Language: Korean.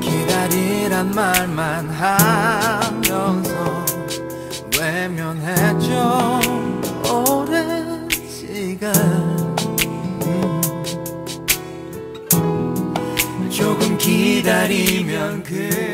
기다리란 말만 하면서 외면했죠 오랜 시간. 조금 기다리면 그